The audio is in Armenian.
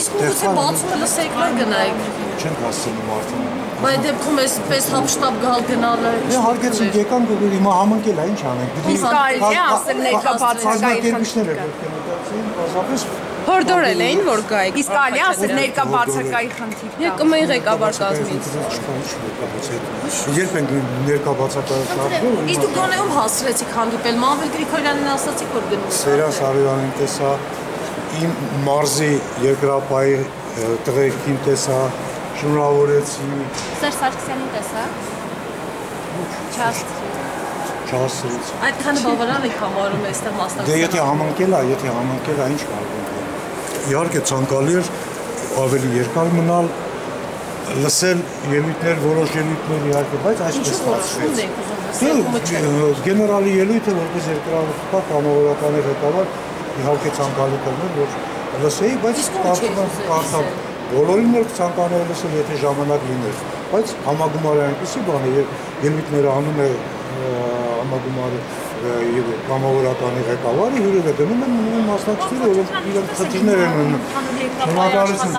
Իսկ ուղղակի բացումը լսեք նա գնայք։ չեն հասցնում մարդուն։ Բայց դեպքում էսպես հապշտապ գալ գնալը։ Դե հարգեցին եկան գողեր հիմա համընկել է ինչ անենք։ Իսկ կարելի է ասել ներկա բացակայի Կերպիչները պետք է մտածեին, բացապես Հորդորել էին, որ գայք։ Իսկ է ասել ներկա բացակայի խնդիր կա։ Եկում էի ղեկավար կազմից։ Երբ ենք ներկա բացակայը շարժվում, Իսկ դուք գոնե ում հասրեցիք հանդիպել։ Մամվել Գրիգորյանին ասացիք որ գնում Սերա Սարոյանին տեսա, իմ մարզի երկրապայի տղերքին տեսա, շնորհավորեցի, Սեր Սարգսյանին տեսա։ Չաստ։ չասրեց։ Այդքան բավարար եք համարում այստեղ Դե մասնակցել։ եթե համընկել է, եթե համընկել է, ինչ կարող Իհարկե ցանկալի էր ավելի երկար մնալ, լսել ելույթներ, որոշ ելույթներ իհարկե, բայց այսպես Ինչու որոշում եք ուզում Դե, լսել։ չէ։ գեներալի ելույթը որպես երկրաշխարհ կամավորականի ղեկավար իհարկե ցանկալի կլներ, որ լսեի, բայց կարծում եմ կարծամ բոլորին էլ ցանկանալ լսել, եթե ժամանակ լիներ, բայց համագումարը այնպեսի բան է, եւ ելույթները անում է համագումարը եւ կամավորականի ղեկավարը հյուրերը գնում են ու մասնակցները, որոնք իրենք խնդիրներ են Շնորհակալություն